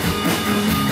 Música